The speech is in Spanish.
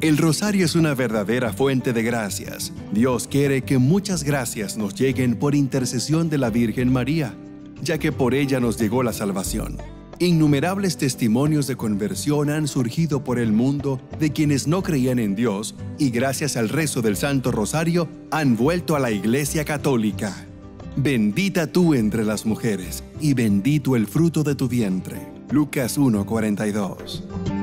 El rosario es una verdadera fuente de gracias. Dios quiere que muchas gracias nos lleguen por intercesión de la Virgen María, ya que por ella nos llegó la salvación. Innumerables testimonios de conversión han surgido por el mundo de quienes no creían en Dios y gracias al rezo del Santo Rosario han vuelto a la Iglesia Católica. Bendita tú entre las mujeres y bendito el fruto de tu vientre. Lucas 1:42